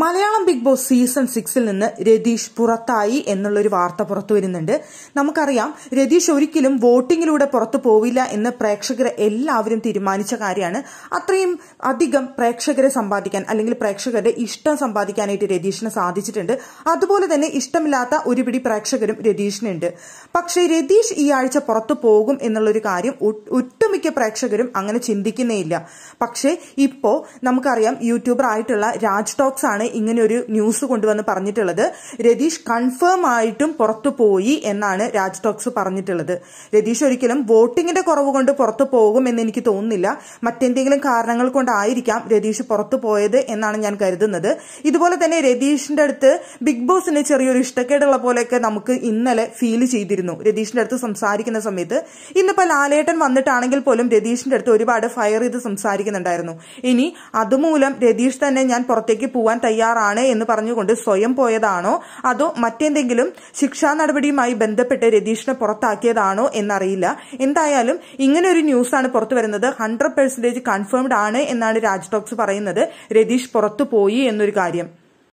Malayalam big boss season സിക്സിൽ നിന്ന് രതീഷ് പുറത്തായി എന്നുള്ളൊരു വാർത്ത പുറത്തു വരുന്നുണ്ട്. നമുക്കറിയാം രതീഷ് ഒരിക്കലും വോട്ടിങ്ങിലൂടെ പുറത്തു പോവില്ല എന്ന് പ്രേക്ഷകരെ എല്ലാവരും തീരുമാനിച്ച കാര്യമാണ്. അത്രയും അധികം പ്രേക്ഷകരെ സമ്പാദിക്കാൻ അല്ലെങ്കിൽ പ്രേക്ഷകരുടെ ഇഷ്ടം സമ്പാദിക്കാനായിട്ട് രതീഷിന് സാധിച്ചിട്ടുണ്ട്. അതുപോലെ തന്നെ ഇഷ്ടമില്ലാത്ത ഒരുപിടി പ്രേക്ഷകരും രതീഷിനുണ്ട്. പക്ഷേ രതീഷ് ഈ ആഴ്ച പുറത്തു പോകും എന്നുള്ളൊരു കാര്യം ഒട്ടുമിക്ക പ്രേക്ഷകരും അങ്ങനെ ചിന്തിക്കുന്നേയില്ല പക്ഷേ ഇപ്പോ നമുക്കറിയാം യൂട്യൂബർ ആയിട്ടുള്ള രാജ് ടോക്സ് ആണ് ഇങ്ങനെ ഒരു ന്യൂസ് കൊണ്ടുവന്ന് പറഞ്ഞിട്ടുള്ളത്. രതീഷ് കൺഫേം ആയിട്ടും പുറത്തു പോയി എന്നാണ് രാജ് ടോക്സ് പറഞ്ഞിട്ടുള്ളത്. രതീഷ് ഒരിക്കലും വോട്ടിങ്ങിന്റെ കുറവ് കൊണ്ട് പുറത്തു പോകും എന്ന് എനിക്ക് തോന്നുന്നില്ല. മറ്റെന്തെങ്കിലും കാരണങ്ങൾ കൊണ്ടായിരിക്കാം രതീഷ് പുറത്തു പോയത് എന്നാണ് ഞാൻ കരുതുന്നത്. ഇതുപോലെ തന്നെ രതീഷിന്റെ അടുത്ത് ബിഗ് ബോസിന് ചെറിയൊരു ഇഷ്ടക്കേടുള്ള പോലെയൊക്കെ നമുക്ക് ഇന്നലെ ഫീൽ ചെയ്തിരുന്നു. രതീഷിന്റെ അടുത്ത് സംസാരിക്കുന്ന സമയത്ത് ഇന്നിപ്പോ ലാലേട്ടൻ വന്നിട്ടാണെങ്കിൽ പോലും രതീഷിന്റെ അടുത്ത് ഒരുപാട് ഫയർ ചെയ്ത് സംസാരിക്കുന്നുണ്ടായിരുന്നു. ഇനി അതുമൂലം രതീഷ് തന്നെ ഞാൻ പുറത്തേക്ക് പോവാൻ തയ്യാറാണ് എന്ന് പറഞ്ഞുകൊണ്ട് സ്വയം പോയതാണോ? അതോ മറ്റെന്തെങ്കിലും ശിക്ഷാ നടപടിയുമായി ബന്ധപ്പെട്ട് രതീഷിനെ പുറത്താക്കിയതാണോ എന്നറിയില്ല. എന്തായാലും ഇങ്ങനെ ഒരു ആണ് പുറത്തു വരുന്നത്. ഹൺഡ്രഡ് പെർസെന്റേജ് കൺഫേംഡ് ആണ് എന്നാണ് രാജ് ടോക്സ് പറയുന്നത്. രതീഷ് പുറത്തു പോയി എന്നൊരു കാര്യം.